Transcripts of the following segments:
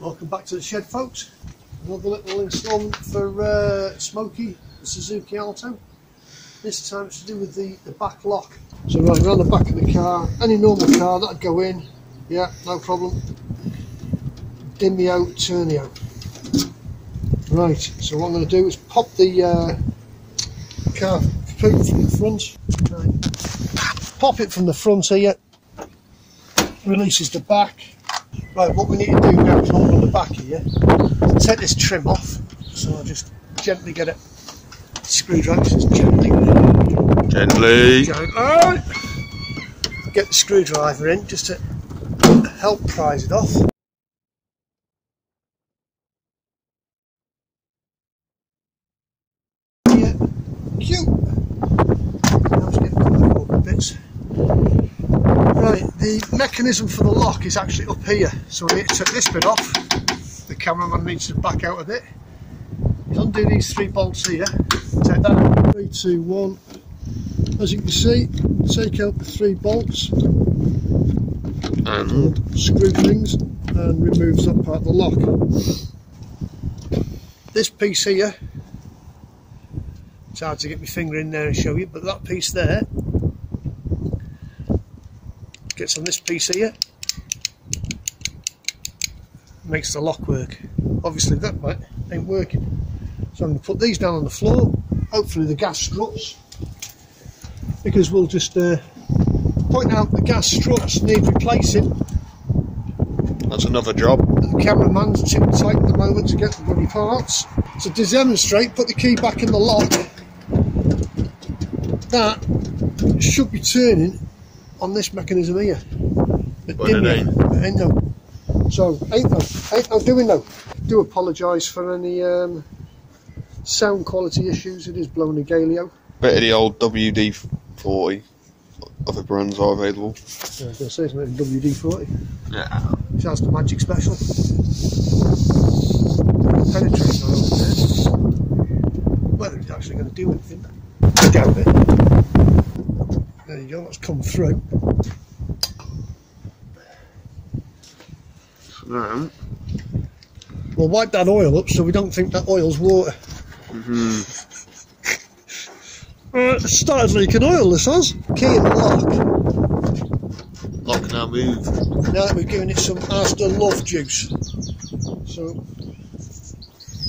Welcome back to the shed folks. Another little instalment for uh, Smokey, the Suzuki Alto. This time it's to do with the, the back lock. So right around the back of the car, any normal car that'd go in, yeah, no problem. Dim me out, turn me out. Right, so what I'm going to do is pop the uh, car boot from the front. Right. Pop it from the front here, releases the back. Right, what we need to do now is hold on the back here, take this trim off, so I'll just gently get it, screwdriver, just gently, Gently. gently, get the screwdriver in just to help prise it off. Yeah, cute. Now just get the couple of bits. Right, the mechanism for the lock is actually up here, so we need to take this bit off. The cameraman needs to back out a bit. Undo these three bolts here. Take that. Three, two, one. As you can see, take out the three bolts, And screw things, and removes that part of the lock. This piece here, it's hard to get my finger in there and show you, but that piece there gets on this piece here, makes the lock work. Obviously that bit ain't working. So I'm going to put these down on the floor, hopefully the gas struts, because we'll just uh, point out the gas struts need replacing. that's another job. The cameraman's tip tight at the moment to get the bloody parts. So to demonstrate, put the key back in the lock. That should be turning on this mechanism here. But it. It ain't no. So ain't no, ain't no doing no. Do apologise for any um, sound quality issues. It is blowing a Galio. Bit of the old WD 40. Other brands are available. I was going to say it's made in WD-40. Yeah. Has the magic special. Penetrating oil. Whether it's actually going to do anything, I doubt it. There you go, that's come through. So now, We'll wipe that oil up so we don't think that oil's water. mhm, Uh, it started leaking oil, this has. Key in the lock. lock now move. Now that we're giving it some Asda Love juice. So,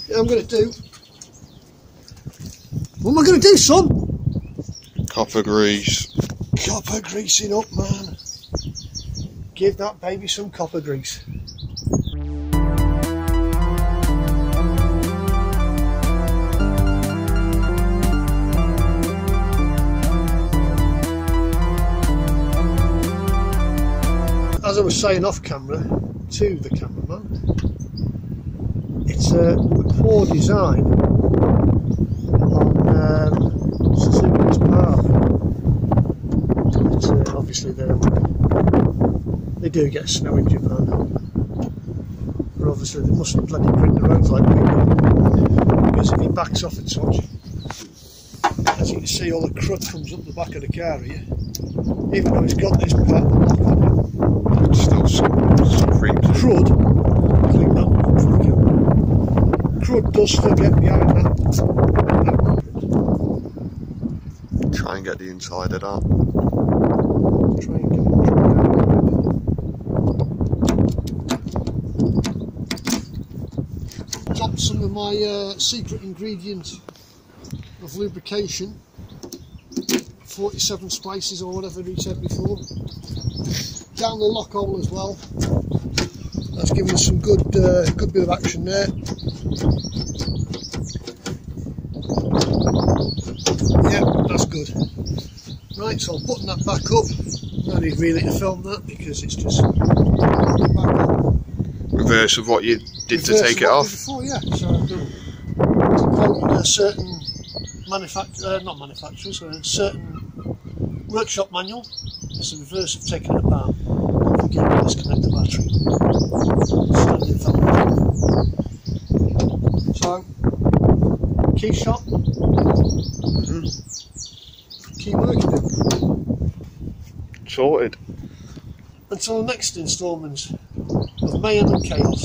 yeah, I'm going to do. What am I going to do, son? Copper grease. Copper greasing up, man. Give that baby some copper grease. As I was saying off camera to the cameraman, it's a poor design on um, Suzuki's part. But, uh, obviously they they do get snow in Japan. But obviously they mustn't bloody print the roads like we do. Because if he backs off and such, as you can see all the crud comes up the back of the car here. Even though it's got this the lock on it. Still some, some creeps. Crud, clean that one up for the. Crud does still get behind that. that Try and get the inside of that. Try and get some of my uh, secret ingredient of lubrication. 47 splices or whatever he said before. Down the lock hole as well. That's giving us some good uh, good bit of action there. Yeah, that's good. Right, so I'll button that back up. No need really to film that because it's just back up. Reverse of what you did to take it off. did Before, yeah. So I've done a certain manufacturer, uh, not manufacturers, a certain workshop manual. It's the reverse of taking it apart. Don't forget to disconnect the battery. Standard. So, key shot. Key working. Sorted. Until the next instalment of mayhem and chaos.